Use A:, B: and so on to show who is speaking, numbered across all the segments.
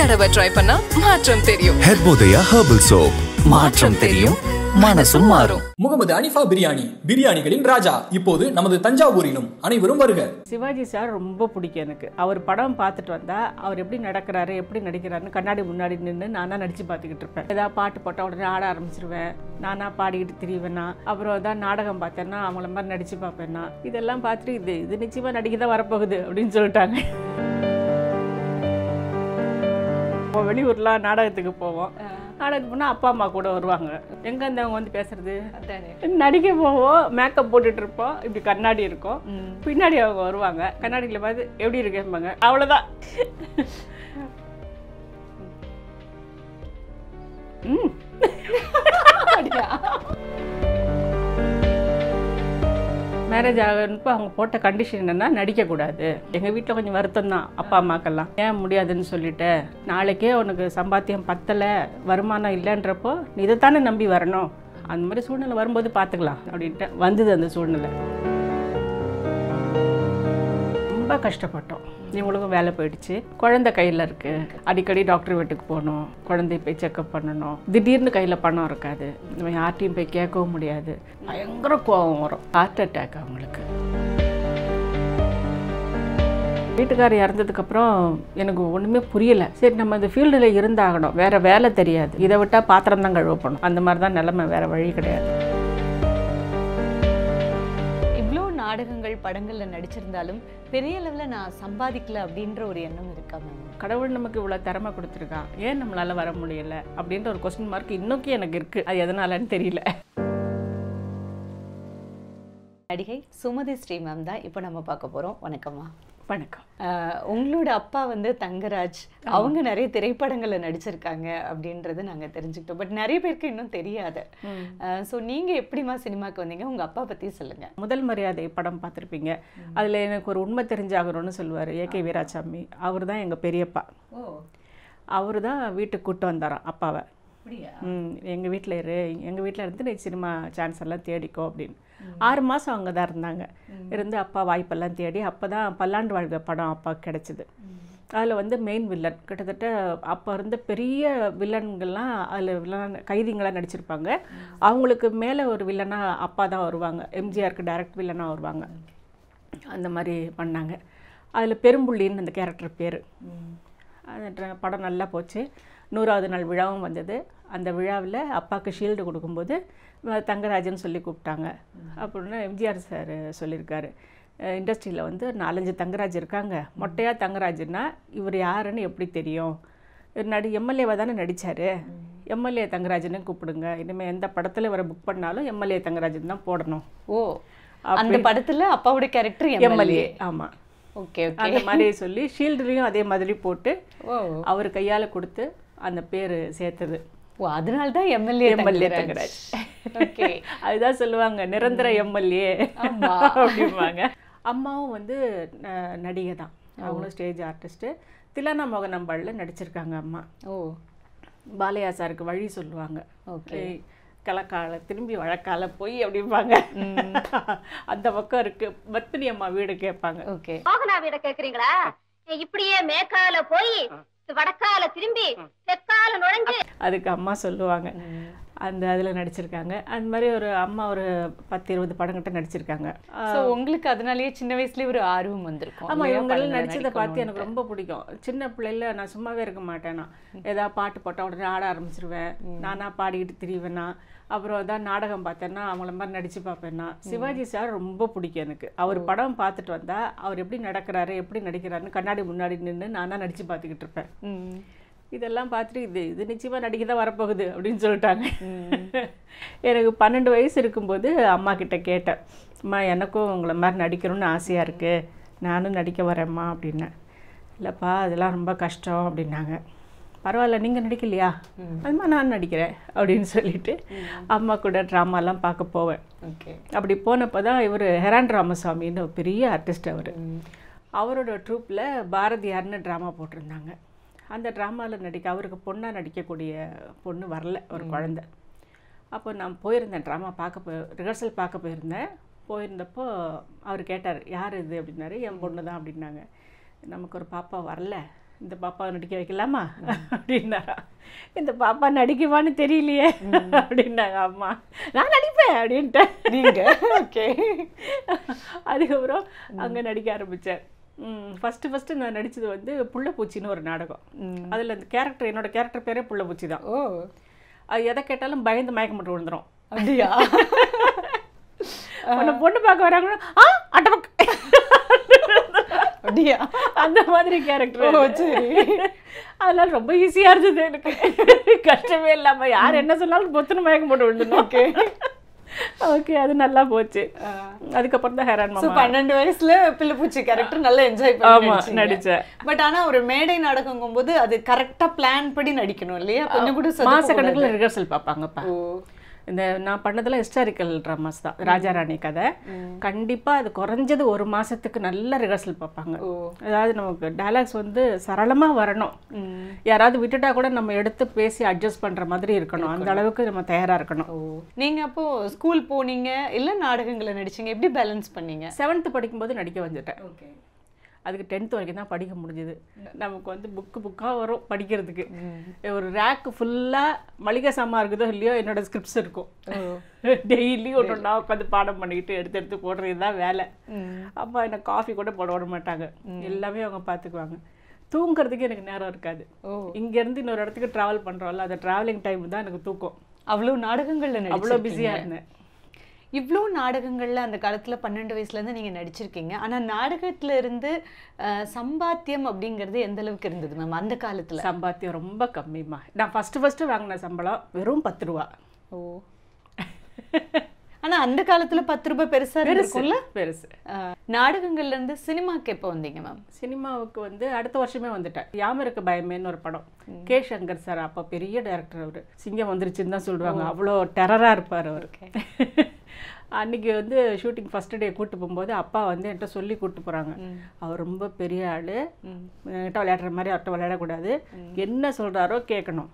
A: தடவை ட்ரை பண்ணா மாற்றம் தெரியும்.
B: ஹெர்போதயா ஹெர்பல் சோப்.
C: மாற்றம் தெரியும் மனசும் மாறும்.
D: முகமது அனிஃபா பிரியாணி பிரியாணிகளின் ராஜா. இப்போது நமது தஞ்சாவூரிலும் அனைவரும் வருக.
E: சிவாஜி சார் ரொம்ப பிடிக்கும் எனக்கு. அவர் படம் பார்த்துட்டு வந்தா அவர் எப்படி நடக்கிறாரு எப்படி நடிக்கிறாருன்னு கண்ணாடி முன்னாடி நின்று நானா நடிச்சு பார்த்துக்கிட்டு இருப்பேன். ஏதாவது பாட்டு போட்டால் உடனே ஆட ஆரம்பிச்சிருவேன். நானா பாடிக்கிட்டு திரிவேனா? அப்புறம் ஏதாவது நாடகம் பார்த்தேன்னா அவங்கள மாதிரி நடிச்சு பார்ப்பேன்னா இதெல்லாம் பார்த்துட்டு இது இது நிச்சயமா நடிக்க தான் வரப்போகுது அப்படின்னு சொல்லிட்டாங்க. இப்போ வெளியூர்லாம் நாடகத்துக்கு போவோம். நாடகத்துக்கு போனால் அப்பா அம்மா கூட வருவாங்க. எங்க இருந்து அவங்க வந்து பேசுறது? நடிக்க போவோம் மேக்கப் போட்டுட்டு இருப்போம். இப்படி கண்ணாடி இருக்கும். பின்னாடி அவங்க வருவாங்க. கண்ணாடியில் பார்த்து எப்படி இருக்கேன்பாங்க அவ்வளோதான் ம். மேரேஜ் ஆகிறப்போ அவங்க போட்ட கண்டிஷன் என்னன்னா நடிக்கக்கூடாது. எங்கள் வீட்டில் கொஞ்சம் வருத்தம் தான் அப்பா அம்மாக்கெல்லாம். ஏன் முடியாதுன்னு சொல்லிட்டு? நாளைக்கே உனக்கு சம்பாத்தியம் பத்தலை வருமானம் இல்லைன்றப்போ நீ இதைத்தானே நம்பி வரணும். அந்த மாதிரி சூழ்நிலை வரும்போது பார்த்துக்கலாம் அப்படின்ட்டு வந்தது அந்த சூழ்நிலை. ரொம்ப கஷ்டப்பட்டோம். இவங்களுக்கும் வேலை போயிடுச்சு. குழந்தை கையில் இருக்கு. அடிக்கடி டாக்டர் வீட்டுக்கு போகணும். குழந்தைய போய் செக்கப் பண்ணணும். திடீர்னு கையில் பணம் இருக்காது. நம்ம யார்ட்டையும் போய் கேட்கவும் முடியாது. பயங்கர கோபம் வரும். ஹார்ட் அட்டாக் அவங்களுக்கு. வீட்டுக்கார் இறந்ததுக்கப்புறம் எனக்கு ஒன்றுமே புரியல. சரி நம்ம இந்த ஃபீல்டில் இருந்தாகணும். வேறு வேலை தெரியாது. இதை விட்டால் பாத்திரம் தான் கழுவப்படணும் அந்த மாதிரி தான் நிலமை வேறு வழி கிடையாது.
F: நாடகங்கள் படங்கள்ல நடிச்சிருந்தாலும் பெரிய லெவல்ல நான் சம்பாதிக்கல அப்படின்ற ஒரு எண்ணம் இருக்கா மேம்
E: கடவுள் நமக்கு இவ்வளோ திறமை கொடுத்துருக்கான் ஏன் நம்மளால வர முடியல? அப்படின்ற ஒரு கொஸ்டின் மார்க் இன்னும் எனக்கு இருக்கு. அது எதனாலன்னு தெரியல.
F: நடிகை சுமதி ஸ்ரீ மேம் தான் இப்போ நம்ம பார்க்க போறோம். வணக்கம்மா.
E: வணக்கம்.
F: உங்களோட அப்பா வந்து தங்கராஜ். அவங்க நிறைய திரைப்படங்கள்ல நடிச்சிருக்காங்க அப்படின்றது நாங்க தெரிஞ்சுக்கிட்டோம். பட் நிறைய பேருக்கு இன்னும் தெரியாது. ஸோ நீங்க எப்படிமா சினிமாக்கு வந்தீங்க? உங்க அப்பா பத்தி சொல்லுங்க.
E: முதல் மரியாதை படம் பார்த்துருப்பீங்க. அதில் எனக்கு ஒரு உண்மை தெரிஞ்சாகணும்னு சொல்லுவார் ஏகே வீராசாமி. அவர் தான் எங்கள் பெரியப்பா. அவர் தான் வீட்டுக்கு கூட்டு வந்தாராம் அப்பாவை. ம் எங்கள் வீட்டில் இரு. எங்கள் வீட்டில் இருந்து நீ சினிமா சான்ஸ் எல்லாம் தேடிக்கோ அப்படின்னு. ஆறு மாதம் அங்கே தான் இருந்தாங்க இருந்து அப்பா வாய்ப்பெல்லாம் தேடி அப்போ தான் பல்லாண்டு வாழ்க படம் அப்பா கிடச்சிது. அதில் வந்து மெயின் வில்லன் கிட்டத்தட்ட அப்போ இருந்த பெரிய வில்லன்கள்லாம் அதில் வில்லன் கைதிங்களாக நடிச்சிருப்பாங்க. அவங்களுக்கு மேலே ஒரு வில்லனாக அப்பா தான் வருவாங்க. எம்ஜிஆருக்கு டைரக்ட் வில்லனாக வருவாங்க. அந்த மாதிரி பண்ணாங்க. அதில் பெரும்புள்ளின்னு அந்த கேரக்டர் பேர். அந்த படம் நல்லா போச்சு. நூறாவது நாள் விழாவும் வந்தது. அந்த விழாவில் அப்பாவுக்கு ஷீல்டு கொடுக்கும்போது தங்கராஜன் சொல்லி கூப்பிட்டாங்க. அப்படின்னு எம்ஜிஆர் சார் சொல்லியிருக்காரு. இண்டஸ்ட்ரியில் வந்து நாலஞ்சு தங்கராஜ் இருக்காங்க. மொட்டையா தங்கராஜ்னா இவர் யாருன்னு எப்படி தெரியும்? நடி எம்எல்ஏவாக தானே நடித்தார் எம்எல்ஏ தங்கராஜன்னு கூப்பிடுங்க. இனிமேல் எந்த படத்தில் இவரை புக் பண்ணாலும் எம்எல்ஏ தங்கராஜன் தான் போடணும்.
F: ஓ அந்த படத்துல அப்பாவோட கேரக்டர்
E: எம்எல்ஏ. ஆமாம்
F: ஓகே
E: அந்த மாதிரி சொல்லி ஷீல்டுலேயும் அதே மாதிரி போட்டு அவர் கையால் கொடுத்து அந்த பேர் சேர்த்தது.
F: ஓ அதனால தான் எம்எல்ஏ
E: எம்எல்ஏ
F: தங்கராஜ். ஓகே.
E: அதுதான் சொல்லுவாங்க நிரந்தர எம்எல்ஏ. அப்படிம்பாங்க. அம்மாவும் வந்து ந- நடிகை தான் அவங்களும் ஸ்டேஜ் ஆர்டிஸ்ட்டு திலானா மோகன் அம்பாளில் நடிச்சிருக்காங்க அம்மா.
F: ஓ.
E: பாலையா சாருக்கு வழி சொல்லுவாங்க.
F: Okay.
E: ஏய், கிழக்கால திரும்பி வழக்கால போய் அப்படிம்பாங்க. அந்த பக்கம் இருக்கு. பத்தினி அம்மா வீடு கேட்பாங்க.
F: ஓகே.
G: மோகனா வீட கேக்குறீங்களா? இப்படியே மேற்கால போய் வடக்கால திரும்பி தெற்கால நுழைஞ்சு
E: அதுக்கு அம்மா சொல்லுவாங்க. அந்த அதில் நடிச்சிருக்காங்க. அந்த மாதிரி ஒரு அம்மா ஒரு பத்து இருபது படங்கிட்ட நடிச்சிருக்காங்க.
F: சோ உங்களுக்கு அதனாலயே சின்ன வயசுலயே ஒரு ஆர்வம் வந்திருக்கும்.
E: ஆமா
F: இல்லையா?
E: இவங்கெல்லாம் நடிச்சதை பார்த்து எனக்கு. ரொம்ப பிடிக்கும். சின்ன பிள்ளையில நான் சும்மாவே இருக்க மாட்டேனா. ஏதாவது பாட்டு போட்டால் உடனே ஆட ஆரம்பிச்சிருவேன். நானா பாடிக்கிட்டு திரிவேனா. அப்புறம் ஏதாவது நாடகம் பார்த்தேன்னா அவங்கள மாதிரி நடிச்சு பார்ப்பேன்னா சிவாஜி சார் ரொம்ப பிடிக்கும் எனக்கு. அவர் படம் பார்த்துட்டு வந்தா அவர் எப்படி நடக்கிறாரு எப்படி நடிக்கிறாருன்னு கண்ணாடி முன்னாடி நின்று நானா நடிச்சு பார்த்துக்கிட்டு இருப்பேன். இதெல்லாம் பார்த்துட்டு இது இது நிச்சயமாக நடிக்க தான் வரப்போகுது அப்படின்னு சொல்லிட்டாங்க. எனக்கு பன்னெண்டு வயசு இருக்கும்போது அம்மா கிட்ட கேட்டேன். அம்மா எனக்கும் உங்களை மாதிரி நடிக்கணும்னு ஆசையாக இருக்குது நானும் நடிக்க வரேம்மா அப்படின்னேன். இல்லைப்பா அதெல்லாம் ரொம்ப கஷ்டம் அப்படின்னாங்க. பரவாயில்ல நீங்கள் நடிக்கலையா? அதுமா நான் நடிக்கிறேன் அப்படின்னு சொல்லிட்டு அம்மா கூட ட்ராமாலாம் பார்க்க போவேன்.
F: ஓகே.
E: அப்படி போனப்போ தான் இவர் ஹெரான் ராமசாமின்னு ஒரு பெரிய ஆர்டிஸ்ட் அவர். அவரோட ட்ரூப்பில் பாரதியார்னு ட்ராமா போட்டிருந்தாங்க. அந்த ட்ராமாவில் நடிக்க அவருக்கு பொண்ணாக நடிக்கக்கூடிய பொண்ணு வரல ஒரு குழந்தை. அப்போ நான் போயிருந்தேன் ட்ராமா பார்க்க போய் ரிஹர்சல் பார்க்க போயிருந்தேன். போயிருந்தப்போ அவர் கேட்டார் யார் இது? அப்படின்னாரு என் பொண்ணு தான் அப்படின்னாங்க. நமக்கு ஒரு பாப்பா வரல இந்த பாப்பாவை நடிக்க வைக்கலாமா? அப்படின்னாரா. இந்த பாப்பா நடிக்குவான்னு தெரியலையே அப்படின்னாங்க. அம்மா நான் நடிப்பேன் அப்படின்ட்டேன்
F: நீங்க? ஓகே
E: அதுக்கப்புறம் அங்கே நடிக்க ஆரம்பித்தேன் ஃபஸ்ட்டு ஃபஸ்ட்டு நான் நடித்தது வந்து புள்ளப்பூச்சின்னு ஒரு நாடகம். அதில் இந்த கேரக்டர் என்னோட கேரக்டர் பேரே புள்ளப்பூச்சி தான்.
F: ஓ.
E: அது எதை கேட்டாலும் பயந்து மயக்கம் போட்டு விழுந்துரும்.
F: அப்படியா?
E: உன்னை பொண்ணு பார்க்க வராங்கன்னா ஆ அட்டபக்
F: அப்படியா?
E: அந்த மாதிரி கேரக்டர்
F: ஓ, சரி.
E: அதனால ரொம்ப ஈஸியாக இருந்தது எனக்கு. கஷ்டமே இல்லாமல் யார் என்ன சொன்னாலும் பொத்துன்னு மயக்கம் போட்டு விழுந்துடும் ஓகே ஓகே அது நல்லா போச்சு. அதுக்கப்புறம் தான் ஹேரான் மாமா.
F: பன்னெண்டு வயசுல பிள்ளைப்பூச்சி கேரக்டர் நல்லா என்ஜாய் பண்ணி
E: நடிச்சேன்.
F: பட் ஆனா ஒரு மேடை நாடகங்கும் போது அது கரெக்டா பிளான் படி நடிக்கணும் இல்லையா? கொஞ்சம் கூட
E: மாச. கணக்கில் ரிஹர்சல் பார்ப்பாங்கப்பா. இந்த நான் பண்ணதெல்லாம் ஹிஸ்டாரிக்கல் ட்ராமாஸ் தான். ராஜாராணி கதை. கண்டிப்பா அது குறைஞ்சது ஒரு மாசத்துக்கு நல்ல ரிஹர்சல் பார்ப்பாங்க.
F: ஓ.
E: அதாவது நமக்கு டயலாக்ஸ் வந்து சரளமா வரணும். யாராவது விட்டுட்டா கூட நம்ம எடுத்து பேசி அட்ஜஸ்ட் பண்ற மாதிரி இருக்கணும். அந்த அளவுக்கு நம்ம தயாரா இருக்கணும்.
F: ஓ. நீங்க அப்போ ஸ்கூல் போனீங்க? இல்ல நாடகங்களை நடிச்சீங்க? எப்படி பேலன்ஸ் பண்ணீங்க?
E: செவன்த்து படிக்கும்போது நடிக்க வந்துட்டேன். அதுக்கு டென்த் வரைக்கும் தான் படிக்க முடிஞ்சுது. நமக்கு வந்து புக்கு புக்காக வரும் படிக்கிறதுக்கு. ஒரு ரேக்கு ஃபுல்லாக மளிகை சாமான் இருக்குதோ இல்லையோ என்னோட ஸ்கிரிப்ட்ஸ் இருக்கும். டெய்லி ஒன்று ஒன்றா உட்காந்து பாடம் பண்ணிக்கிட்டு எடுத்து எடுத்து போடுறது தான் வேலை அப்பா என்ன காஃபி கூட போட விட மாட்டாங்க. எல்லாமே அவங்க பார்த்துக்குவாங்க தூங்குறதுக்கு எனக்கு நேரம் இருக்காது. இங்கேருந்து இன்னொரு இடத்துக்கு ட்ராவல் பண்ணுறோம்ல அந்த ட்ராவலிங் டைம் தான் எனக்கு தூக்கம்.
F: அவ்வளவு நாடகங்கள்ல
E: அவ்வளோ பிஸியாக இருந்தேன்.
F: இவ்வளோ நாடகங்கள்ல அந்த காலத்துல பன்னெண்டு வயசுல இருந்து நீங்க நடிச்சிருக்கீங்க. ஆனா நாடகத்துல இருந்து சம்பாத்தியம் அப்படிங்கிறது எந்த அளவுக்கு இருந்தது மேம் அந்த காலத்துல.
E: சம்பாத்தியம் ரொம்ப கம்மிம்மா நான் ஃபஸ்ட்டு ஃபஸ்ட்டு வாங்கின சம்பளம் வெறும் பத்து ரூபா.
F: ஓ. ஆனா அந்த காலத்துல பத்து ரூபாய் பெருசா இருந்திருக்கும்ல?
E: பெருசு.
F: அஹ், நாடகங்கள்ல இருந்து சினிமாக்கு எப்போ வந்தீங்க மேம்
E: சினிமாவுக்கு வந்து அடுத்த வருஷமே வந்துட்டேன். யாமருக்கு பயமேன்னு ஒரு படம். கே. சங்கர் சார் அப்போ பெரிய டைரக்டர் அவர். சிங்கம் வந்துருச்சுன்னு தான் சொல்லுவாங்க. அவ்வளோ டெரராக இருப்பார் அவர். அன்னைக்கு வந்து ஷூட்டிங் ஃபர்ஸ்ட் டே கூட்டு போகும்போது அப்பா வந்து என்கிட்ட சொல்லி கூட்டு போகிறாங்க அவர் ரொம்ப பெரிய ஆள். என்கிட்ட விளையாடுற மாதிரி அவர்கிட்ட விளையாடக்கூடாது. என்ன சொல்கிறாரோ கேட்கணும்.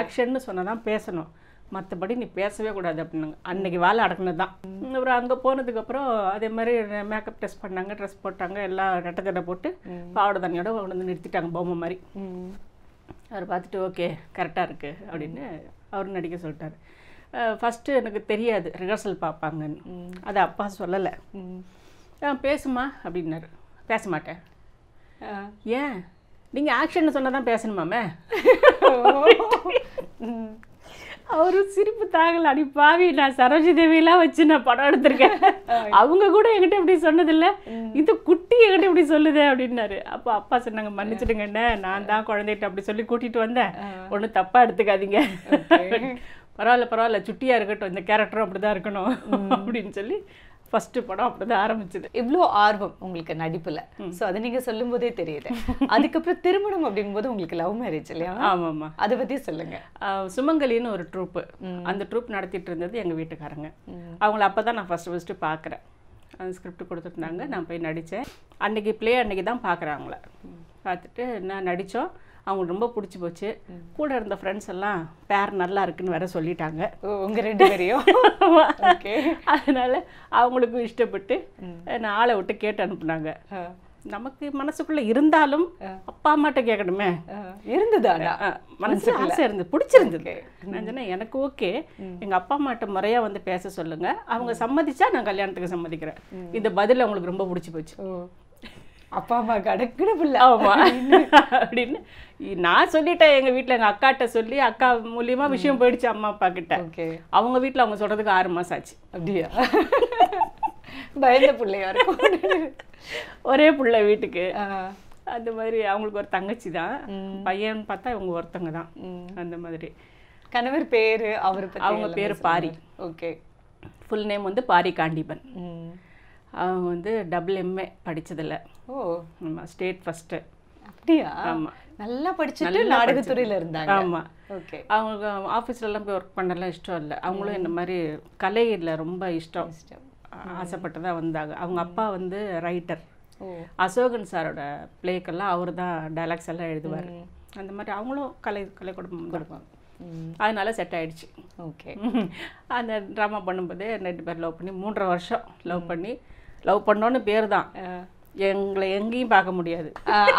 E: ஆக்ஷன்னு சொன்னால் தான் பேசணும். மற்றபடி நீ பேசவே கூடாது அப்படின்னாங்க. அன்னைக்கு வேலை அடக்குனது தான் அப்புறம் அங்கே போனதுக்கப்புறம் அதே மாதிரி மேக்கப் டெஸ்ட் பண்ணாங்க ட்ரெஸ் போட்டாங்க எல்லாம் ரெட்டை தடை போட்டு பாவாடை தண்ணியோட கொண்டு வந்து நிறுத்திட்டாங்க பொம்மை மாதிரி. அவர் பார்த்துட்டு ஓகே கரெக்டாக இருக்குது அப்படின்னு அவர் நடிக்க சொல்லிட்டாரு. ஃபஸ்ட்டு எனக்கு தெரியாது ரிஹர்சல் பார்ப்பாங்கன்னு. அது அப்பா சொல்லலை. பேசுமா அப்படின்னாரு. பேச மாட்டேன். ஏன்? நீங்கள் ஆக்ஷன் சொன்னால் தான் பேசணுமாமே அவரு சிரிப்பு தாங்கல. அடி பாவி நான் சரோஜி தேவியெல்லாம் வச்சு நான் படம் எடுத்திருக்கேன். அவங்க கூட என்கிட்ட இப்படி சொன்னதில்ல. இது குட்டி என்கிட்ட இப்படி சொல்லுதே அப்படின்னாரு. அப்போ அப்பா சொன்னாங்க மன்னிச்சிடுங்க என்ன நான் தான் குழந்தைகிட்ட அப்படி சொல்லி கூட்டிட்டு வந்தேன். ஒன்றும் தப்பா எடுத்துக்காதீங்க. பரவாயில்ல பரவாயில்ல சுட்டியா இருக்கட்டும் இந்த கேரக்டரும் அப்படிதான் இருக்கணும் அப்படின்னு சொல்லி ஃபர்ஸ்ட் படம் அப்படிதான் ஆரம்பிச்சது.
F: இவ்வளோ ஆர்வம் உங்களுக்கு நடிப்புல. சோ அதை நீங்க சொல்லும் போதே தெரியுது. அதுக்கப்புறம் திருமணம் அப்படிங்கும்போது உங்களுக்கு லவ் மேரேஜ் இல்லையா?
E: ஆமாம்மா.
F: அதை பத்தி சொல்லுங்க.
E: ஆஹ் சுமங்கலின்னு ஒரு ட்ரூப்பு அந்த ட்ரூப் நடத்திட்டு இருந்தது எங்கள் வீட்டுக்காரங்க. அவங்கள அப்போ தான் நான் ஃபஸ்ட்டு ஃபஸ்ட்டு பார்க்குறேன் அந்த ஸ்கிரிப்ட் கொடுத்துருந்தாங்க. நான் போய் நடித்தேன் அன்னைக்கு ப்ளே அன்னைக்கு தான் பார்க்குறேன் அவங்கள. பார்த்துட்டு நான் நடித்தோம் அவங்களுக்கு ரொம்ப பிடிச்சி போச்சு. கூட இருந்த ஃப்ரெண்ட்ஸ் எல்லாம் பேர் நல்லா இருக்குன்னு வேற சொல்லிட்டாங்க.
F: ஓ, உங்க ரெண்டு பேரையும்? ஓகே.
E: அதனால அவங்களுக்கும் இஷ்டப்பட்டு நான் ஆளை விட்டு கேட்டு அனுப்புனாங்க. நமக்கு மனசுக்குள்ள இருந்தாலும் அப்பா அம்மாட்ட கேட்கணுமே.
F: இருந்ததாடா
E: ஆ, மனசுல ஆசை இருந்து பிடிச்சிருந்தது. நான் சொன்னேன் எனக்கு ஓகே. எங்க அப்பா அம்மாட்ட முறையா வந்து பேச சொல்லுங்க. அவங்க சம்மதிச்சா நான் கல்யாணத்துக்கு சம்மதிக்கிறேன். இந்த பதில் அவங்களுக்கு ரொம்ப பிடிச்சி போச்சு.
F: அப்பா அம்மா கடக்குன பிள்ளை.
E: ஆமா. அப்படின்னு. நான் சொல்லிட்டேன் எங்க வீட்ல. எங்க அக்காட்ட சொல்லி அக்கா மூலியமா விஷயம் போயிடுச்சு அம்மா அப்பா கிட்ட.
F: ஓகே.
E: அவங்க வீட்ல அவங்க சொல்றதுக்கு ஆறு மாசம் ஆச்சு.
F: அப்படியா? பயந்த பிள்ளையா இருக்கும்.
E: ஒரே புள்ள வீட்டுக்கு. அந்த மாதிரி அவங்களுக்கு ஒரு தங்கச்சி தான். பையன் பார்த்தா இவங்க ஒருத்தங்க தான். அந்த மாதிரி.
F: கணவர் பேரு அவர்
E: அவங்க பேரு. பாரி.
F: ஓகே.
E: ஃபுல் நேம் வந்து பாரி காண்டிபன். அவங்க வந்து டபுள் எம்ஏ படிச்சதில்ல.
F: ஓ.
E: ஆமாம் ஸ்டேட் ஃபஸ்ட்டு
F: அப்படியா?
E: ஆமா.
F: நல்லா படிச்சுட்டு நாடகத்துறையில இருந்தாங்க.
E: ஆமா.
F: ஓகே.
E: அவங்க ஆஃபீஸ்லலாம் போய் ஒர்க் பண்ணலாம் இஷ்டம் இல்லை. அவங்களும் இந்த மாதிரி கலையில் ரொம்ப இஷ்டம். ஆசைப்பட்டு தான் வந்தாங்க. அவங்க அப்பா வந்து ரைட்டர் அசோகன் சாரோட பிளேக்கெல்லாம் அவர் தான் டைலாக்ஸ் எல்லாம் எழுதுவார். அந்த மாதிரி அவங்களும் கலை கலை குடும்பம் கொடுப்பாங்க அதனால செட் ஆயிடுச்சு.
F: ஓகே.
E: அந்த ட்ராமா பண்ணும்போதே ரெண்டு பேர் லவ் பண்ணி மூன்றரை வருஷம் லவ் பண்ணி லவ் பண்ணோன்னு பேர் தான் எங்களை எங்கேயும் பார்க்க முடியாது.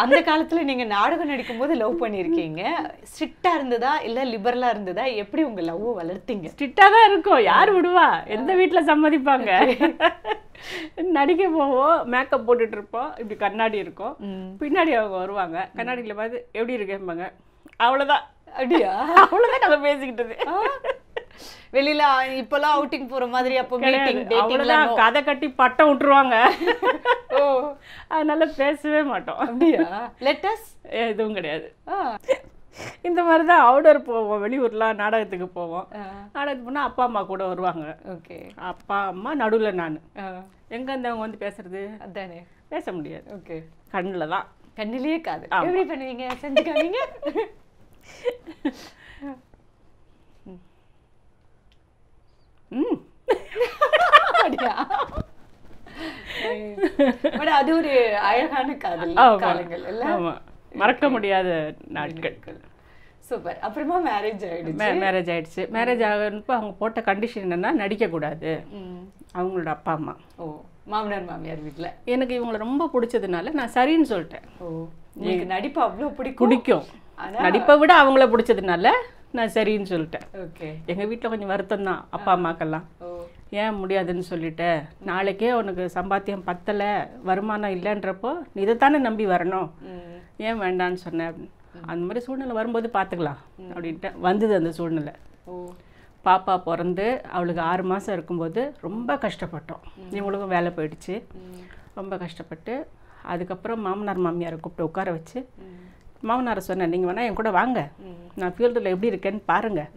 F: அந்த காலத்துல நீங்க நாடகம் நடிக்கும்போது லவ் பண்ணியிருக்கீங்க. ஸ்ட்ரிக்டா இருந்ததா? இல்ல லிபரலா இருந்ததா? எப்படி உங்க லவ் வளர்த்தீங்க?
E: ஸ்ட்ரிக்டாக தான் இருக்கும். யார் விடுவா? எந்த வீட்டில் சம்மதிப்பாங்க? நடிக்க போவோம். மேக்கப் போட்டுட்டு இருப்போம். இப்படி கண்ணாடி இருக்கும். பின்னாடி அவங்க வருவாங்க. கண்ணாடியில் பார்த்து எப்படி இருக்கேன்பாங்க அவ்வளோதான்
F: அப்படியா?
E: அவ்வளோதான் நாங்கள் பேசிக்கிட்டது.
F: வெளியில இப்பெல்லாம் அவுட்டிங் போற மாதிரி அப்போ மீட்டிங்
E: அவ்வளோதான் கதை கட்டி பட்டம் விட்டுருவாங்க. ஓ. அதனால பேசவே மாட்டோம்.
F: அப்படியா? லெட்டஸ்
E: எதுவும் கிடையாது. இந்த மாதிரி தான் அவுடர் போவோம் வெளியூர்லாம் நாடகத்துக்கு போவோம். நாடகத்துக்கு போனால் அப்பா அம்மா கூட வருவாங்க.
F: ஓகே.
E: அப்பா அம்மா நடுவில் நான். எங்கே இருந்தவங்க வந்து பேசுறது?
F: அதானே.
E: பேச முடியாது.
F: ஓகே.
E: கண்ணில் தான்
F: கண்ணிலேயே காது. எப்படி பண்ணுவீங்க? செஞ்சு
E: ம்.
F: அப்படியா? பட் அது ஒரு அழகான காதல். காலங்கள் இல்ல?
E: ஆமா. மறக்க முடியாத நாட்கள்.
F: சூப்பர். அப்புறமா மேரேஜ் ஆயிடுச்சு.
E: மேரேஜ் ஆயிடுச்சு. மேரேஜ் ஆகிறப்ப அவங்க போட்ட கண்டிஷன் என்னன்னா நடிக்கக்கூடாது. அவங்களோட அப்பா அம்மா.
F: ஓ மாமனார் மாமியார் வீட்ல?
E: எனக்கு இவங்களை ரொம்ப பிடிச்சதுனால நான் சரின்னு சொல்லிட்டேன்.
F: ஓ உங்களுக்கு நடிப்பு அவ்வளோ பிடிக்கும்?
E: பிடிக்கும். நடிப்பை விட அவங்கள பிடிச்சதுனால நான் சரின்னு சொல்லிட்டேன்.
F: ஓகே.
E: எங்கள் வீட்டில் கொஞ்சம் வருத்தம் தான் அப்பா அம்மாக்கெல்லாம். ஏன் முடியாதுன்னு சொல்லிட்ட. நாளைக்கே உனக்கு சம்பாத்தியம் பத்தலை வருமானம் இல்லைன்றப்போ நீ இதைத்தானே நம்பி வரணும். ஏன் வேண்டான்னு சொன்னேன். அந்த மாதிரி சூழ்நிலை வரும்போது பார்த்துக்கலாம் அப்படின்ட்டு வந்தது அந்த சூழ்நிலை. பாப்பா பிறந்து அவளுக்கு ஆறு மாதம் இருக்கும்போது ரொம்ப கஷ்டப்பட்டோம். இவங்களுக்கும் வேலை போயிடுச்சு. ரொம்ப கஷ்டப்பட்டு அதுக்கப்புறம் மாமனார் மாமியாரை கூப்பிட்டு உட்கார வச்சு மாமனாரை சொன்னேன் நீங்கள் வேணால் என் கூட வாங்க. நான் ஃபீல்டில் எப்படி இருக்கேன்னு பாருங்கள்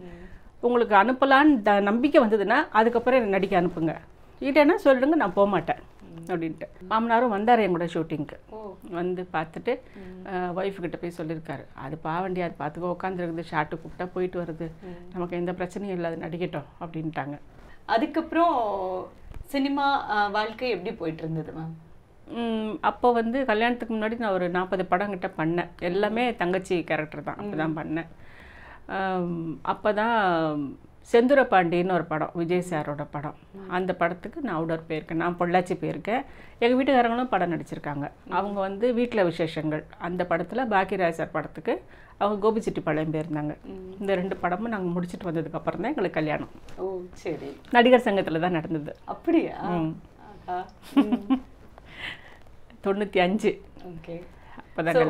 E: உங்களுக்கு அனுப்பலான்னு த நம்பிக்கை வந்ததுன்னா அதுக்கப்புறம் என்னை நடிக்க அனுப்புங்க. இல்லைன்னா சொல்லிடுங்க நான் போக மாட்டேன். அப்படின்ட்டு. மாமனாரும் வந்தார் என் கூட ஷூட்டிங்க்கு வந்து பார்த்துட்டு ஒய்ஃப் கிட்ட போய் சொல்லியிருக்காரு. அது பாவண்டி அது பார்த்துக்கோ உட்காந்துருக்குது ஷாட்டு கூப்பிட்டா போயிட்டு வருது. நமக்கு எந்த பிரச்சனையும் இல்லை அது நடிக்கட்டும் அப்படின்ட்டாங்க.
F: அதுக்கப்புறம் சினிமா வாழ்க்கை எப்படி போயிட்டு இருந்தது மேம்
E: அப்போ வந்து கல்யாணத்துக்கு முன்னாடி நான் ஒரு நாற்பது படம் கிட்ட பண்ணேன். எல்லாமே தங்கச்சி கேரக்டர் தான். அப்போ தான் பண்ணேன். அப்போ தான் செந்துர பாண்டின்னு ஒரு படம் விஜய் சாரோட படம். அந்த படத்துக்கு நான் அவுடர் போயிருக்கேன். நான் பொள்ளாச்சி போயிருக்கேன். எங்கள் வீட்டுக்காரங்களும் படம் நடிச்சிருக்காங்க. அவங்க வந்து வீட்டில் விசேஷங்கள். அந்த படத்தில் பாக்கியராஜ் சார் படத்துக்கு அவங்க கோபிச்செட்டிப்பாளையம் போயிருந்தாங்க. இந்த ரெண்டு படமும் நாங்கள் முடிச்சுட்டு வந்ததுக்கப்புறம் தான் எங்களுக்கு கல்யாணம்.
F: ஓ சரி.
E: நடிகர் சங்கத்தில் தான் நடந்தது.
F: அப்படியா.
E: தொண்ணூற்றி அஞ்சு.
F: ஓகே.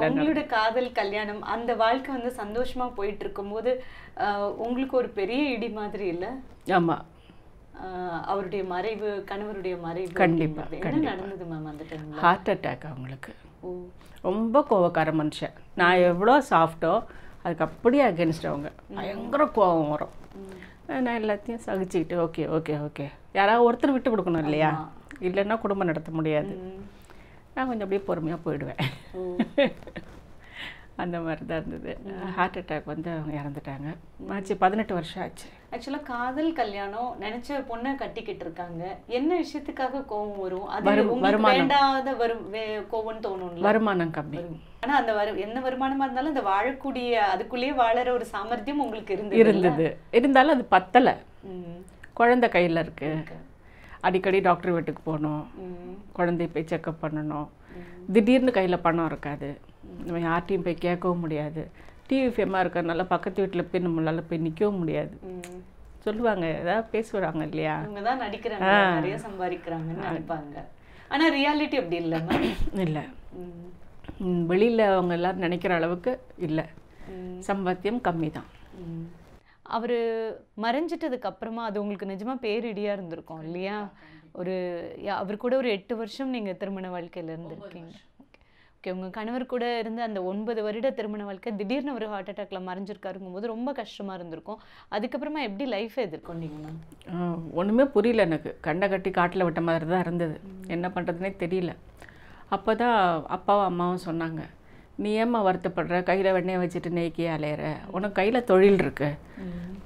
F: உங்களோட காதல் கல்யாணம் அந்த வாழ்க்கை வந்து சந்தோஷமா போயிட்டு இருக்கும்போது உங்களுக்கு ஒரு பெரிய இடி மாதிரி இல்ல? ஆஹ், அவருடைய மறைவு கணவருடைய மறைவு
E: கண்டிப்பா.
F: என்ன. நடந்தது மேம் அந்த டைம்ல
E: ஹார்ட் அட்டாக் அவங்களுக்கு. ரொம்ப கோவக்கார மனுஷன். நான் எவ்வளோ சாஃப்டோ அதுக்கு அப்படியே அகேன்ஸ்ட் அவங்க. பயங்கர கோவம் வரும். நான் எல்லாத்தையும் சகிச்சுக்கிட்டு ஓகே ஓகே ஓகே. யாராவது ஒருத்தர் விட்டு கொடுக்கணும் இல்லையா? இல்லைன்னா குடும்பம் நடத்த முடியாது. நான் கொஞ்சம் அப்படியே பொறுமையாக போயிடுவேன். அந்த மாதிரி தான் இருந்தது ஹார்ட் அட்டாக் வந்து அவங்க இறந்துட்டாங்க. ஆச்சு பதினெட்டு வருஷம் ஆச்சு.
F: ஆக்சுவலா காதல் கல்யாணம் நினைச்ச பொண்ணை கட்டிக்கிட்டு இருக்காங்க. என்ன விஷயத்துக்காக கோவம் வரும்? அது. வேண்டாத வரும் கோவம்னு தோணும்ல?
E: வருமானம் கம்மி.
F: ஆனா அந்த வரு என்ன வருமானமா இருந்தாலும் அந்த வாழக்கூடிய அதுக்குள்ளேயே வாழற ஒரு சாமர்த்தியம் உங்களுக்கு இருந்தது
E: இருந்தது. இருந்தாலும் அது பத்தலை. குழந்தை கையில் இருக்கு. அடிக்கடி டாக்டர் வீட்டுக்கு போகணும்.
F: ம்.
E: குழந்தைய போய் செக்கப் பண்ணணும். திடீர்னு கையில் பணம் இருக்காது. நம்ம யார்ட்டையும் போய் கேட்கவும் முடியாது. டிவி ஃபேமாக இருக்கிறதுனால பக்கத்து வீட்டில் போய் நம்மளால போய் நிற்கவும் முடியாது. சொல்லுவாங்க ஏதாவது பேசுவாங்க இல்லையா?
F: தான் நடிக்கிறாங்க நிறைய சம்பாதிக்கிறாங்கன்னு நினைப்பாங்க. ஆனா ரியாலிட்டி அப்படி இல்ல
E: இல்லை. வெளியில் அவங்க எல்லாரும் நினைக்கிற அளவுக்கு இல்லை. சம்பாத்தியம் கம்மி தான்
F: அவர் மறைஞ்சிட்டதுக்கு அப்புறமா அது உங்களுக்கு நிஜமா பேரிடியா இருந்திருக்கும் இல்லையா? ஒரு யா- அவர் கூட ஒரு எட்டு வருஷம் நீங்க திருமண வாழ்க்கையில இருந்திருக்கீங்க. ஓகே. உங்க கணவர் கூட இருந்த அந்த ஒன்பது வருட திருமண வாழ்க்கை திடீர்னு ஒரு ஹார்ட் அட்டாக்ல மறைஞ்சிருக்காருங்கும் போது ரொம்ப கஷ்டமா இருந்திருக்கும். அதுக்கப்புறமா எப்படி லைஃபை எதிர்கொண்டீங்க மேம்
E: ஆஹ், ஒண்ணுமே புரியல எனக்கு. கண்டை கட்டி காட்டில் விட்ட மாதிரி தான் இருந்தது. என்ன பண்ணுறதுனே தெரியல. அப்போ தான் அப்பாவும் அம்மாவும் சொன்னாங்க. நீ ஏம்மா வருத்தப்படுற? கையில் வெண்ணெய் வச்சுட்டு நெய்க்கி அலையிற? உனக்கு கையில் தொழில் இருக்கு.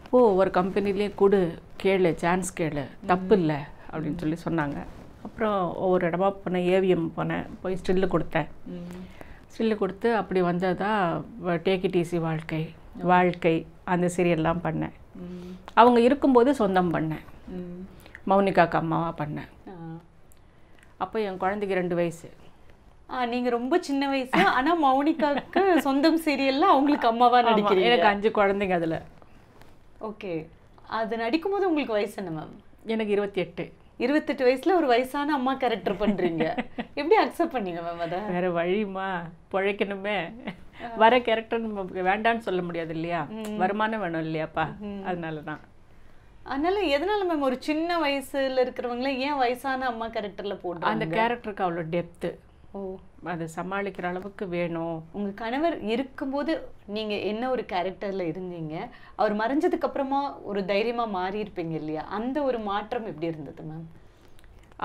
E: போ ஒரு கம்பெனிலேயே கொடு. கேளு சான்ஸ் கேளு. தப்பு இல்லை அப்படின்னு சொல்லி சொன்னாங்க. அப்புறம் ஒவ்வொரு இடமா போனேன் ஏவிஎம் போனேன். போய் ஸ்டில்லு கொடுத்தேன். ஸ்டில்லு கொடுத்து அப்படி வந்ததா டேக் இட் ஈஸி வாழ்க்கை. வாழ்க்கை. அந்த சீரியல்லாம் பண்ணேன். அவங்க இருக்கும்போது சொந்தம் பண்ணேன். மௌனிகாக்கு அம்மாவாக பண்ணேன். அப்போ என் குழந்தைக்கு ரெண்டு வயசு.
F: நீங்க ரொம்ப சின்ன வயசு ஆனா மௌனிகாவுக்கு சொந்தம் சீரியல்ல அவங்களுக்கு அம்மாவா நடிக்கிறீங்க.
E: எனக்கு அஞ்சு குழந்தைங்க அதில்.
F: ஓகே. அது நடிக்கும்போது உங்களுக்கு வயசு என்ன மேம்
E: எனக்கு இருபத்தி எட்டு
F: இருபத்தெட்டு வயசுல ஒரு வயசான அம்மா கேரக்டர் பண்றீங்க. எப்படி அக்செப்ட் பண்ணீங்க மேம் அதை?
E: வேற வழியுமா பிழைக்கணுமே. வர கேரக்டர் நம்ம வேண்டான்னு சொல்ல முடியாது இல்லையா? வருமானம் வேணும் இல்லையாப்பா? அதனால தான்
F: அதனால எதனால மேம் ஒரு சின்ன வயசுல இருக்கிறவங்கள ஏன் வயசான அம்மா கேரக்டர்ல
E: அந்த
F: போடுறாங்க
E: கேரக்டருக்கு அவ்வளோ டெப்த்து
F: ஓ
E: அதை சமாளிக்கிற அளவுக்கு வேணும்.
F: உங்க கணவர் இருக்கும்போது நீங்க என்ன ஒரு கேரக்டர்ல இருந்தீங்க? அவர் மறைஞ்சதுக்கு அப்புறமா ஒரு தைரியமா மாறி இருப்பீங்க இல்லையா? அந்த ஒரு மாற்றம் எப்படி இருந்தது மேம்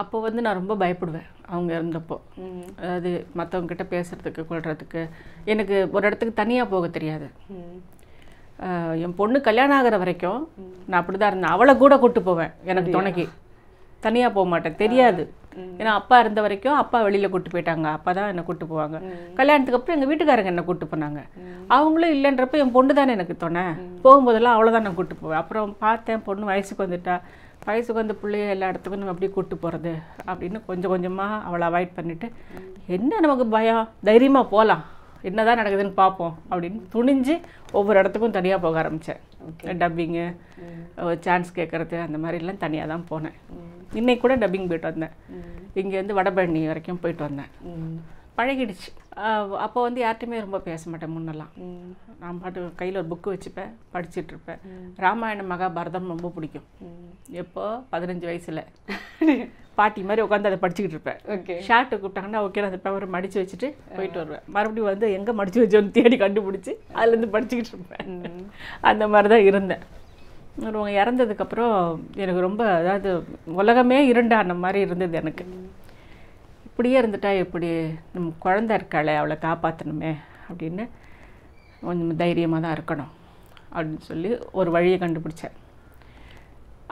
E: அப்போ வந்து நான் ரொம்ப பயப்படுவேன் அவங்க இருந்தப்போ. அதாவது மற்றவங்க கிட்ட பேசுறதுக்கு கொள்றதுக்கு எனக்கு ஒரு இடத்துக்கு தனியாக போக தெரியாது. என் பொண்ணு கல்யாணம் ஆகிற வரைக்கும் நான் அப்படி தான் இருந்தேன். அவளை கூட கூட்டு போவேன் எனக்கு துணைக்கு. தனியாக போக மாட்டேன். தெரியாது. ஏன்னா அப்பா இருந்த வரைக்கும் அப்பா வெளியில் கூட்டு போயிட்டாங்க. அப்பா தான் என்னை கூட்டு போவாங்க. கல்யாணத்துக்கு அப்புறம் எங்கள் வீட்டுக்காரங்க என்னை கூட்டு போனாங்க. அவங்களும் இல்லைன்றப்ப என் பொண்ணு தானே எனக்கு துணை. போகும்போதெல்லாம் அவளை தான் நான் கூட்டு போவேன். அப்புறம் பார்த்தேன் பொண்ணு வயசுக்கு வந்துட்டா. வயசுக்கு வந்த பிள்ளைய எல்லா இடத்துக்கும் நம்ம அப்படியே கூட்டு போகிறது அப்படின்னு கொஞ்சம் கொஞ்சமாக அவளை அவாய்ட் பண்ணிவிட்டு என்ன நமக்கு பயம்? தைரியமாக போகலாம் என்னதான் நடக்குதுன்னு பார்ப்போம் அப்படின்னு துணிஞ்சு ஒவ்வொரு இடத்துக்கும் தனியாக போக ஆரம்பித்தேன் டப்பிங்கு சான்ஸ் கேட்குறது அந்த மாதிரிலாம் தனியாக தான் போனேன் இன்னைக்கு கூட டப்பிங் போயிட்டு வந்தேன். இங்கேருந்து வடபழனி வரைக்கும் போயிட்டு வந்தேன். பழகிடுச்சு. அப்போ வந்து யார்கிட்டையுமே ரொம்ப பேச மாட்டேன் முன்னெல்லாம். நான் பாட்டு கையில் ஒரு புக்கு வச்சுப்பேன் படிச்சிட்டு இருப்பேன். ராமாயணம் மகாபாரதம் ரொம்ப பிடிக்கும். எப்போ? பதினஞ்சு வயசில். பாட்டி மாதிரி உட்காந்து அதை படிச்சுக்கிட்டு இருப்பேன்.
F: ஓகே.
E: ஷார்ட்டு கூப்பிட்டாங்கன்னா ஓகே அந்த பேப்பரை மடித்து வச்சுட்டு போயிட்டு வருவேன். மறுபடியும் வந்து எங்கே மடித்து வச்சோன்னு தேடி கண்டுபிடிச்சி அதுலேருந்து படிச்சுக்கிட்டு இருப்பேன். அந்த மாதிரி தான் இருந்தேன். இறந்ததுக்கப்புறம் எனக்கு ரொம்ப அதாவது உலகமே இருண்டான மாதிரி இருந்தது எனக்கு. இப்படியே இருந்துட்டா எப்படி நம்ம குழந்த இருக்காளே அவளை காப்பாற்றணுமே அப்படின்னு கொஞ்சம் தைரியமாக தான் இருக்கணும் அப்படின்னு சொல்லி ஒரு வழியை கண்டுபிடிச்சேன்.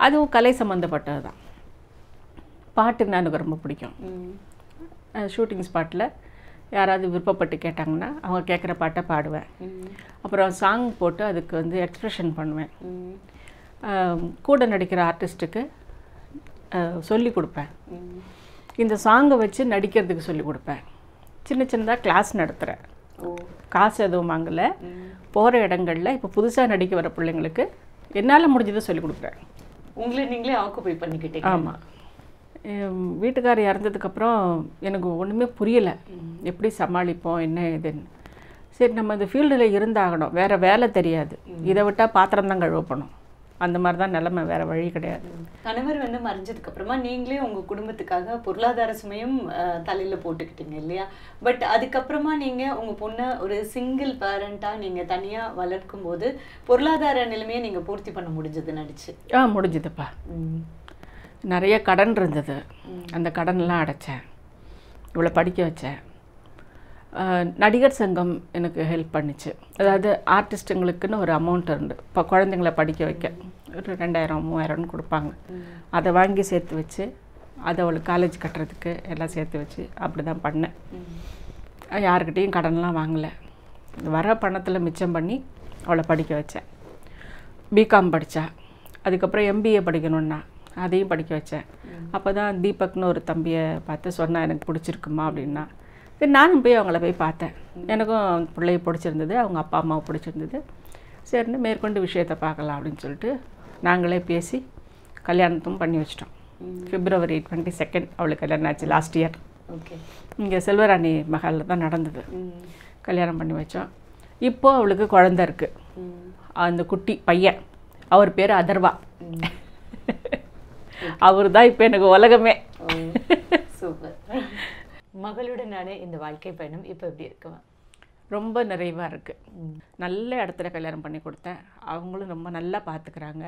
E: அதுவும் கலை சம்மந்தப்பட்டது தான் பாட்டுன்னா எனக்கு ரொம்ப பிடிக்கும். ஷூட்டிங் ஸ்பாட்டில் யாராவது விருப்பப்பட்டு கேட்டாங்கன்னா அவங்க கேட்குற பாட்டை பாடுவேன். அப்புறம் சாங் போட்டு அதுக்கு வந்து எக்ஸ்ப்ரெஷன் பண்ணுவேன். கூட நடிக்கிற ஆர்டிஸ்ட்டுக்கு சொல்லி கொடுப்பேன். இந்த சாங்கை வச்சு நடிக்கிறதுக்கு சொல்லி கொடுப்பேன். சின்ன சின்னதாக கிளாஸ் நடத்துகிறேன் காசு எதுவும் வாங்கலை. போகிற இடங்கள்ல இப்போ புதுசாக நடிக்க வர பிள்ளைங்களுக்கு என்னால் முடிஞ்சதை சொல்லி கொடுக்குறேன்
F: உங்களை நீங்களே ஆக்குபை பண்ணிக்கிட்டீங்க.
E: ஆமாம் வீட்டுக்காரர் இறந்ததுக்கப்புறம் எனக்கு ஒன்றுமே புரியலை. எப்படி சமாளிப்போம் என்ன ஏதுன்னு. சரி நம்ம இந்த ஃபீல்டில் இருந்தாகணும். வேறு வேலை தெரியாது. இதை விட்டால் பாத்திரம் தான் கழுவப்பணும். அந்த மாதிரி தான் நிலமை வேறு வழி கிடையாது.
F: கணவர் வந்து மறைஞ்சதுக்கு அப்புறமா நீங்களே உங்க குடும்பத்துக்காக பொருளாதார சுமையும் தலையில போட்டுக்கிட்டீங்க இல்லையா? பட் அதுக்கப்புறமா நீங்க உங்க பொண்ணை ஒரு சிங்கிள் பேரண்டா நீங்க தனியா வளர்க்கும் போது பொருளாதார நிலைமையை நீங்க பூர்த்தி பண்ண முடிஞ்சது நடிச்சு.
E: ஆ முடிஞ்சுதுப்பா. நிறைய கடன் இருந்தது. அந்த கடன்லாம் அடைச்சேன். இவளை படிக்க வச்சேன். நடிகர் சங்கம் எனக்கு ஹெல்ப் பண்ணுச்சு. அதாவது ஆர்டிஸ்ட்டுங்களுக்குன்னு ஒரு அமௌண்ட் உண்டு. இப்போ குழந்தைங்கள படிக்க வைக்க. ஒரு ரெண்டாயிரம் மூவாயிரம்னு கொடுப்பாங்க. அதை வாங்கி சேர்த்து வச்சு அதை அவளுக்கு காலேஜ் கட்டுறதுக்கு எல்லாம் சேர்த்து வச்சு அப்படி தான் பண்ணேன். யாருக்கிட்டேயும் கடன்லாம் வாங்கலை. வர பணத்தில் மிச்சம் பண்ணி அவளை படிக்க வச்சேன். பிகாம் படித்தா அதுக்கப்புறம் எம்பிஏ படிக்கணுன்னா அதையும் படிக்க வச்சேன். அப்போ தான் தீபக்னு ஒரு தம்பியை பார்த்து சொன்னால் எனக்கு பிடிச்சிருக்குமா? அப்படின்னா சரி நானும் போய் அவங்கள போய் பார்த்தேன். எனக்கும் பிள்ளைய பிடிச்சிருந்தது அவங்க அப்பா அம்மாவை பிடிச்சிருந்தது. சரின்னு மேற்கொண்டு விஷயத்தை பார்க்கலாம் அப்படின்னு சொல்லிட்டு நாங்களே பேசி கல்யாணத்தும் பண்ணி வச்சிட்டோம். பிப்ரவரி டுவெண்ட்டி செகண்ட் அவளுக்கு கல்யாணம் ஆச்சு லாஸ்ட் இயர்
F: ஓகே.
E: இங்கே செல்வராணி மகாலில் தான் நடந்தது. கல்யாணம் பண்ணி வச்சோம். இப்போ அவளுக்கு குழந்த இருக்கு. அந்த குட்டி பையன் அவர் பேர் அதர்வா. அவர் தான் இப்போ எனக்கு உலகமே.
F: மகளுடனான இந்த வாழ்க்கை பயணம் இப்போ எப்படி இருக்குமா
E: ரொம்ப நிறைவாக இருக்குது நல்ல இடத்துல கல்யாணம் பண்ணி கொடுத்தேன். அவங்களும் ரொம்ப நல்லா பார்த்துக்கிறாங்க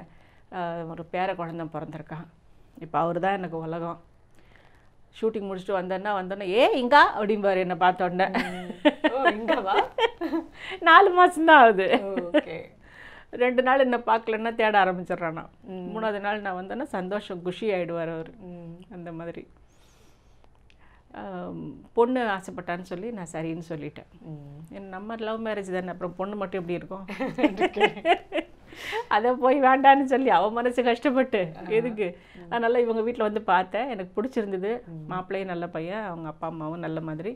E: ஒரு பேர குழந்தை பிறந்திருக்கான். இப்போ அவர் தான் எனக்கு உலகம். ஷூட்டிங் முடிச்சுட்டு வந்தேன்னா வந்தோன்னே ஏ இங்கா? அப்படிம்பாரு என்னை பார்த்த உடனே
F: ஓ இங்கவா?
E: நாலு மாதம்தான் ஆகுது. ரெண்டு நாள் என்ன பார்க்கலன்னா தேட ஆரம்பிச்சிடுறான் நான் மூணாவது நாள் நான் வந்தேன்னா சந்தோஷம் குஷி ஆயிடுவார் அவர். அந்த மாதிரி. பொண்ணு ஆசைப்பட்டான்னு சொல்லி நான் சரின்னு சொல்லிட்டேன். என் நம்ம லவ் மேரேஜ் தானே அப்புறம் பொண்ணு மட்டும் எப்படி இருக்கும்? அதை போய் வேண்டான்னு சொல்லி அவன் மனசு கஷ்டப்பட்டு எதுக்கு? அதனால இவங்க வீட்டில் வந்து பார்த்தேன். எனக்கு பிடிச்சிருந்தது. மாப்பிள்ளையும் நல்ல பையன் அவங்க அப்பா அம்மாவும் நல்ல மாதிரி.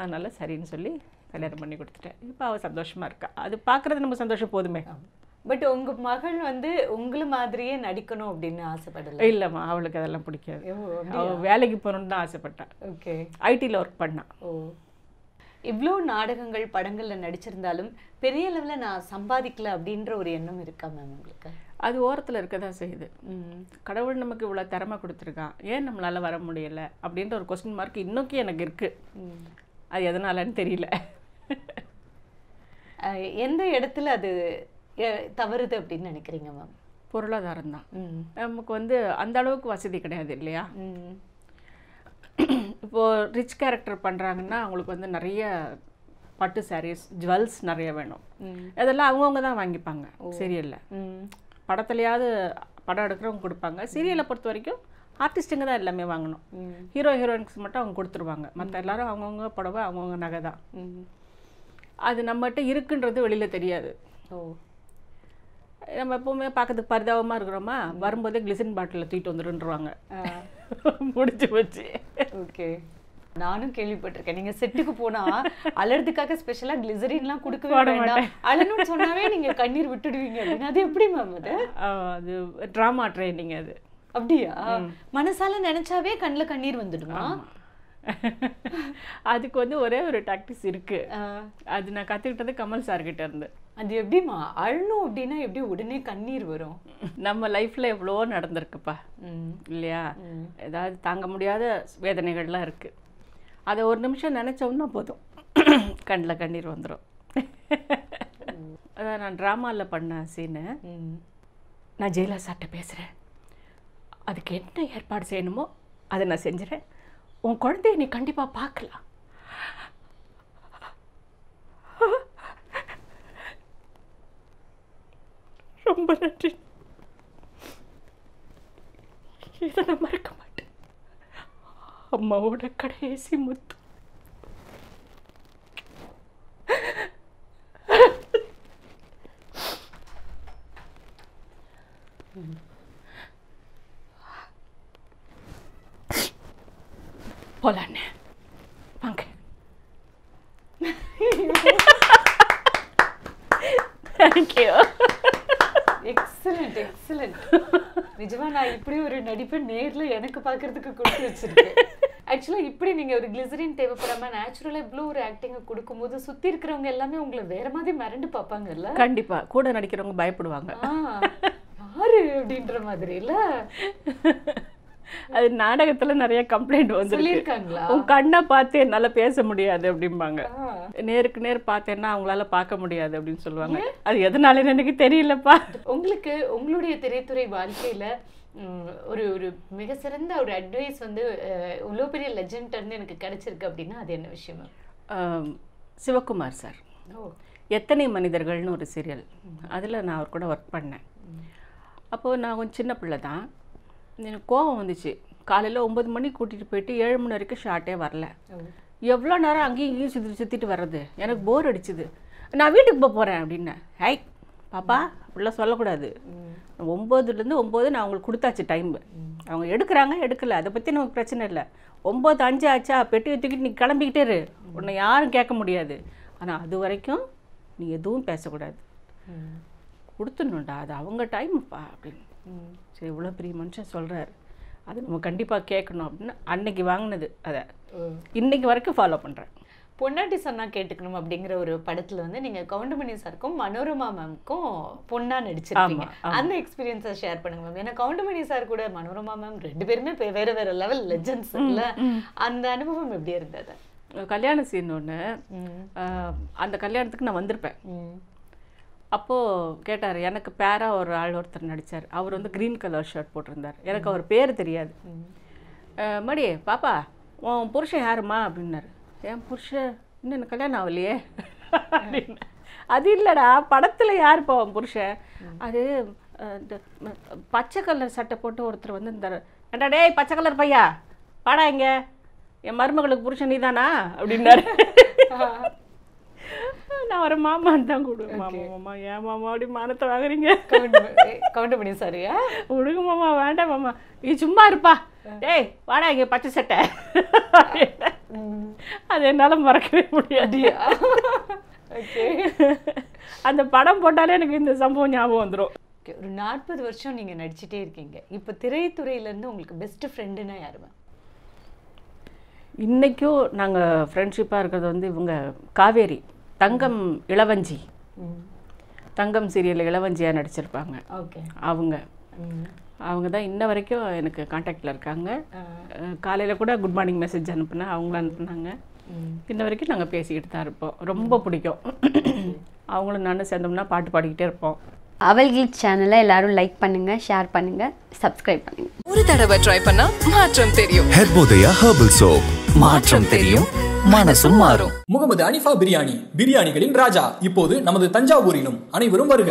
E: அதனால சரின்னு சொல்லி கல்யாணம் பண்ணி கொடுத்துட்டேன். இப்போ அவள் சந்தோஷமாக இருக்கா. அது பார்க்குறது நம்ம சந்தோஷம் போதுமே.
F: பட் உங்க மகள் வந்து உங்கள மாதிரியே நடிக்கணும் அப்படின்னு ஆசைப்படல.
E: இல்லைம்மா அவளுக்கு அதெல்லாம் பிடிக்காது. அவள் வேலைக்கு போகணுன்னு தான் ஆசைப்பட்டா.
F: ஓகே.
E: ஐடியில் ஒர்க் பண்ணா.
F: ஓ. இவ்வளோ நாடகங்கள் படங்கள்ல நடிச்சிருந்தாலும் பெரிய லெவல்ல நான் சம்பாதிக்கல அப்படின்ற ஒரு எண்ணம் இருக்கா மேம் உங்களுக்கு?
E: அது ஓரத்தில் இருக்க தான் செய்யுது. கடவுள் நமக்கு இவ்வளோ திறமை கொடுத்துருக்கான் ஏன் நம்மளால் வர முடியலை? அப்படின்ற ஒரு கொஸ்டின் மார்க் இன்னும் எனக்கு இருக்குது. அது எதனாலன்னு தெரியல.
F: எந்த இடத்துல அது தவறுது அப்படின்னு நினைக்கிறீங்க மேம்
E: பொருளாதாரம் தான்.
F: ம்.
E: நமக்கு வந்து அந்த அளவுக்கு வசதி கிடையாது இல்லையா?
F: ம்.
E: இப்போது ரிச் கேரக்டர் பண்ணுறாங்கன்னா அவங்களுக்கு வந்து நிறைய பட்டு சாரீஸ் ஜுவல்ஸ் நிறைய வேணும். அதெல்லாம் அவங்கவுங்க தான் வாங்கிப்பாங்க சீரியலில் படத்துலையாவது படம் எடுக்கிறவங்க கொடுப்பாங்க. சீரியலை பொறுத்த வரைக்கும் ஆர்டிஸ்ட்டுங்க தான் எல்லாமே வாங்கணும். ஹீரோ ஹீரோயின்ஸ் மட்டும் அவங்க கொடுத்துருவாங்க. மற்ற எல்லாரும் அவங்கவுங்க புடவை அவங்கவுங்க நகை தான்.
F: ம்.
E: அது நம்மகிட்ட இருக்குன்றது வெளியில் தெரியாது.
F: ஓ.
E: நம்ம எப்போவுமே பார்க்கறதுக்கு பரிதாபமாக இருக்கிறோமா? வரும்போதே கிளிசன் பாட்டிலில் தூக்கிட்டு வந்துருன்றுவாங்க. முடிச்சு வச்சு
F: ஓகே. நானும் கேள்விப்பட்டிருக்கேன். நீங்க செட்டுக்கு போனா அலறதுக்காக ஸ்பெஷலா கிளிசரின்லாம் கொடுக்கவே
E: போட
F: வேண்டாம். அழணும்னு சொன்னாவே நீங்க கண்ணீர் விட்டுடுவீங்க அப்படின்னு. அது எப்படி மேம் அது?
E: அது ட்ராமா ட்ரைனிங் அது.
F: அப்படியா? மனசால நினைச்சாவே கண்ணுல கண்ணீர் வந்துடுமா?
E: அதுக்கு வந்து ஒரே ஒரு டாக்டிஸ் இருக்கு. அது நான் கற்றுக்கிட்டது கமல் சார்கிட்ட இருந்து.
F: அது எப்படிமா அழணும் அப்படின்னா எப்படி உடனே கண்ணீர் வரும்?
E: நம்ம லைஃப்பில் எவ்வளோ நடந்திருக்குப்பா. இல்லையா? ஏதாவது தாங்க முடியாத வேதனைகள்லாம் இருக்குது அதை ஒரு நிமிஷம் நினச்சோம்னா போதும். கண்ணில் கண்ணீர் வந்துடும் அதான் நான் ட்ராமாவில் பண்ண சீனு. நான் ஜெயலலிதா சார்கிட்ட பேசுகிறேன் அதுக்கு என்ன ஏற்பாடு செய்யணுமோ அதை நான் செஞ்சுறேன். உன் குழந்தைய நீ கண்டிப்பாக பார்க்கலாம். ரொம்ப நன்றி இதை நான் மறக்க மாட்டேன் அம்மாவோட கடைசி முத்து
F: Mm-hmm. நான் இப்படி ஒரு நடிப்பை நேர்ல எனக்கு பார்க்கிறதுக்கு கொடுத்து வச்சிருக்கேன். ஆக்சுவலா இப்படி நீங்க ஒரு கிளிசரின் தேவைப்படாம நேச்சுரலா இவ்வளோ ஒரு ஆக்டிங்க கொடுக்கும்போது சுத்தி இருக்கிறவங்க எல்லாமே உங்களை வேற மாதிரி மிரண்டு பார்ப்பாங்கல்ல?
E: கண்டிப்பா. கூட நடிக்கிறவங்க பயப்படுவாங்க.
F: யாரு அப்படின்ற மாதிரி இல்ல?
E: அது நாடகத்துல நிறைய கம்ப்ளைண்ட் வந்து
F: சொல்லியிருக்காங்களா?
E: உன் கண்ணை பார்த்து என்னால பேச முடியாது அப்படிம்பாங்க. நேருக்கு நேர் பார்த்தேன்னா அவங்களால பார்க்க முடியாது அப்படின்னு சொல்லுவாங்க. அது எதனாலன்னு எனக்கு தெரியலப்பா.
F: உங்களுக்கு உங்களுடைய திரைத்துறை வாழ்க்கையில ஒரு ஒரு மிக சிறந்த ஒரு அட்வைஸ் வந்து இவ்வளோ பெரிய லெஜெண்ட் இருந்து எனக்கு கிடைச்சிருக்கு அப்படின்னா அது என்ன விஷயம்?
E: சிவகுமார் சார். எத்தனை மனிதர்கள்னு ஒரு சீரியல் அதில் நான் அவர் கூட ஒர்க் பண்ணேன். அப்போது நான் கொஞ்சம் சின்ன பிள்ளை தான். எனக்கு கோவம் வந்துச்சு. காலையில் ஒம்பது மணிக்கு கூட்டிகிட்டு போயிட்டு ஏழு மணி வரைக்கும் ஷார்ட்டே வரல. எவ்வளோ நேரம் அங்கேயும் இங்கேயும் சுற்றி சுற்றிட்டு வர்றது? எனக்கு போர் அடிச்சுது. நான் வீட்டுக்கு போக போகிறேன் அப்படின்னேன். ஹை பாப்பா அப்படிலாம் சொல்லக்கூடாது. ஒம்போதுலேருந்து ஒம்பது நான் அவங்களுக்கு கொடுத்தாச்சு டைம் அவங்க எடுக்கிறாங்க எடுக்கல. அதை பற்றி நமக்கு பிரச்சனை இல்லை. ஒம்பது அஞ்சு ஆச்சா? பெட்டியை தூக்கிட்டு நீ கிளம்பிக்கிட்டே இரு. உன்னை யாரும் கேட்க முடியாது. ஆனால் அது வரைக்கும் நீ எதுவும் பேசக்கூடாது. கொடுத்துடணும்டா. அது அவங்க டைம்ப்பா அப்படின்னு. சரி இவ்வளோ பெரிய மனுஷன் சொல்கிறாரு அது நம்ம கண்டிப்பாக கேட்கணும் அப்படின்னு அன்னைக்கு வாங்கினது அதை. இன்னைக்கு வரைக்கும் ஃபாலோ பண்ணுறேன்
F: பொன்னாட்டி சொன்னா கேட்டுக்கணும் அப்படிங்கிற ஒரு படத்துல வந்து நீங்க கவுண்டமணி சாருக்கும் மனோரமா மேம்க்கும் பொண்ணா நடிச்சிருக்கீங்க. அந்த எக்ஸ்பீரியன்ஸை ஷேர் பண்ணுங்க மேம் ஏன்னா கவுண்டமணி சார் கூட மனோரமா மேம் ரெண்டு பேருமே வேற வேற லெவல் லெஜெண்ட்ஸ் இல்ல. அந்த அனுபவம் எப்படி இருந்தது?
E: கல்யாண சீன் ஒன்று. அந்த கல்யாணத்துக்கு நான் வந்திருப்பேன். அப்போது கேட்டார் எனக்கு பேரா ஒரு ஆள் ஒருத்தர் நடித்தார் அவர் வந்து க்ரீன் கலர் ஷர்ட் போட்டிருந்தார். எனக்கு அவர் பேர் தெரியாது. அஹ், மடி பாப்பா உன் புருஷன் யாரும்மா? அப்படின்னாரு. என் புருஷன் இன்னும் எனக்கு கல்யாணம் ஆகலையே. அப்படின்னு. அது இல்லைடா படத்தில் யாருப்பா உன் புருஷன்? அது இந்த பச்சை கலர் சட்டை போட்டு ஒருத்தர் வந்து இந்த ஏண்டா டேய் பச்சை கலர் பையா? பாடா இங்க. என் மருமகளுக்கு புருஷன் நீதானா? அப்படின்னாரு. நான் ஒரு மாமான்னு தான் கூடுவேன் மாமா மாமா ஏன் மாமா அப்படி மானத்தை வாங்குறீங்க?
F: கவுண்டமணி கவுண்டமணி சாரியா
E: விடுங்க மாமா வேண்டாம் மாமா. நீ சும்மா இருப்பா. டேய் வாடா இங்க பச்சை சட்டை. அது என்னால் மறக்கவே முடியாது. அந்த படம் போட்டாலே எனக்கு இந்த சம்பவம் ஞாபகம் வந்துடும்
F: ஒரு நாற்பது வருஷம் நீங்க நடிச்சிட்டே இருக்கீங்க. இப்போ திரைத்துறையில இருந்து உங்களுக்கு பெஸ்ட் ஃப்ரெண்டுனா யாருமா
E: இன்றைக்கும் நாங்கள் ஃப்ரெண்ட்ஷிப்பாக இருக்கிறது வந்து இவங்க காவேரி தங்கம் இளவஞ்சி. தங்கம் சீரியல் இளவஞ்சியாக நடிச்சிருப்பாங்க.
F: ஓகே.
E: அவங்க. அவங்க தான் இன்ன வரைக்கும் எனக்கு காண்டாக்டில் இருக்காங்க. காலையில் கூட குட் மார்னிங் மெசேஜ் அனுப்புனேன் அவங்களும் அனுப்புனாங்க. இன்ன வரைக்கும் நாங்கள் பேசிக்கிட்டு தான் இருப்போம். ரொம்ப பிடிக்கும். அவங்களும் நானும் சேர்ந்தோம்னா பாட்டு பாடிக்கிட்டே இருப்போம்.
B: அவல் கிளிக் சேனலை எல்லாரும் லைக் பண்ணுங்க ஷேர் பண்ணுங்க சப்ஸ்கிரைப் பண்ணுங்க.
A: ஒரு தடவை ட்ரை பண்ணா மாற்றம் தெரியும்.
C: ஹெர்போதயா ஹெர்பல் சோப் மாற்றம் தெரியும் மனசும் மாறும்.
D: முகமது அனிஃபா பிரியாணி பிரியாணிகளின் ராஜா. இப்போது நமது தஞ்சாவூரிலும் அனைவரும் வருக.